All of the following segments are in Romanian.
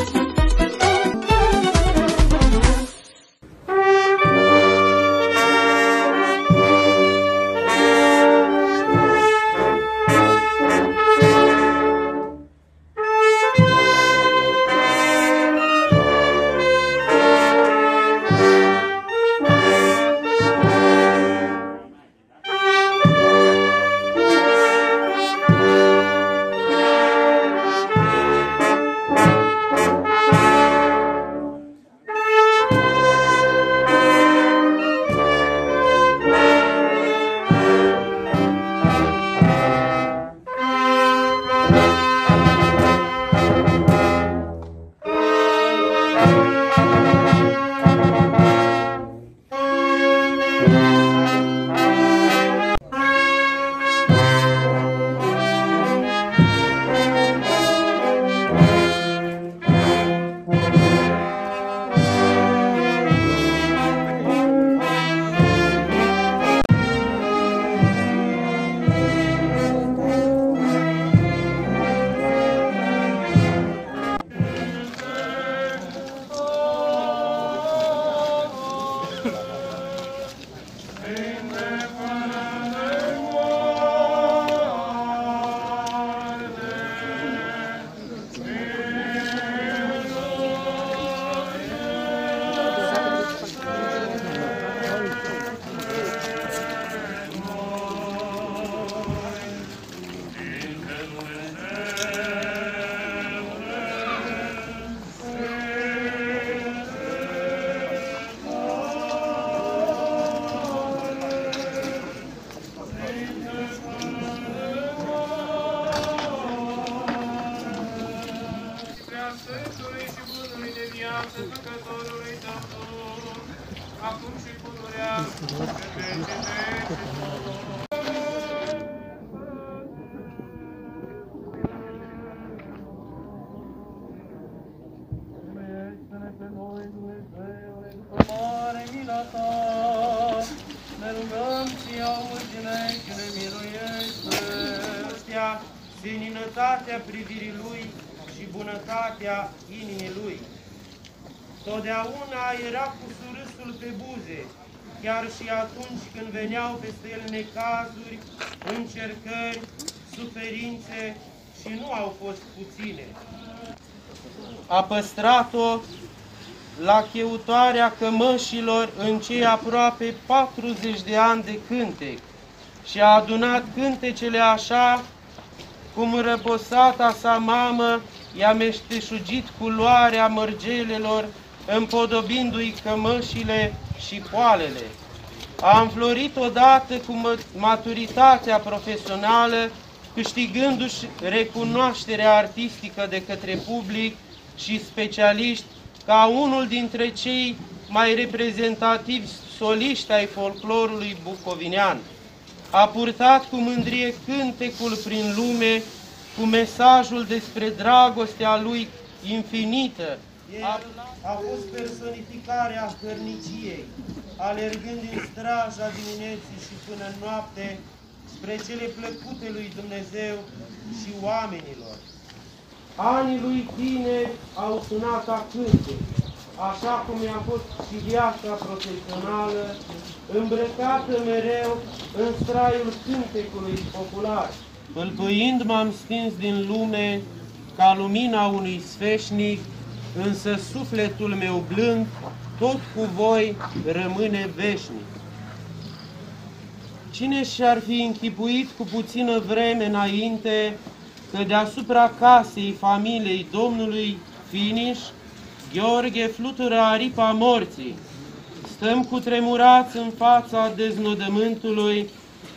Prea ta, ne rugăm și auzi-ne și ne miluiește. Stea, seninătatea privirii Lui și bunătatea inimii Lui. Totdeauna era cu surâsul pe buze, chiar și atunci când veneau peste el necazuri, încercări, suferințe și nu au fost puține. A păstrat-o la cheutoarea cămășilor în cei aproape 40 de ani de cântec și a adunat cântecele așa cum răposata sa mamă i-a meșteșugit culoarea mărgelelor, împodobindu-i cămășile și poalele. A înflorit odată cu mă- maturitatea profesională, câștigându-și recunoașterea artistică de către public și specialiști ca unul dintre cei mai reprezentativi soliști ai folclorului bucovinean. A purtat cu mândrie cântecul prin lume cu mesajul despre dragostea lui infinită. A, a fost personificarea hărniciei, alergând din straja dimineții și până în noapte spre cele plăcute lui Dumnezeu și oamenilor. Anii lui tineri au sunat ca cântec, așa cum i-a fost și viața profesională, îmbrăcată mereu în straiul cântecului popular. Pălpăind m-am stins din lume ca lumina unui sfeșnic, însă sufletul meu blând tot cu voi rămâne veșnic. Cine și-ar fi închipuit cu puțină vreme înainte că deasupra casei familiei Domnului Finiș, Gheorghe flutură aripa morții. Stăm cu tremurați în fața deznodământului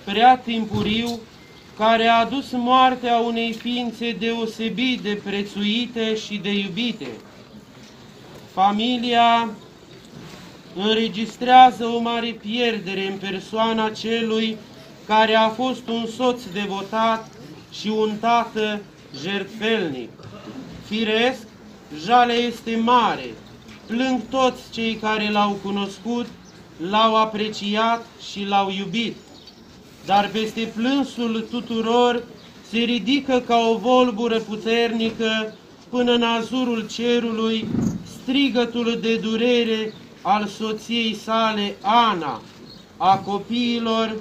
prea timpuriu, care a adus moartea unei ființe deosebit de prețuite și de iubite. Familia înregistrează o mare pierdere în persoana celui care a fost un soț devotat și un tată jertfelnic. Firesc, jale este mare, plâng toți cei care l-au cunoscut, l-au apreciat și l-au iubit. Dar peste plânsul tuturor se ridică ca o volbură puternică până în azurul cerului strigătul de durere al soției sale Ana, a copiilor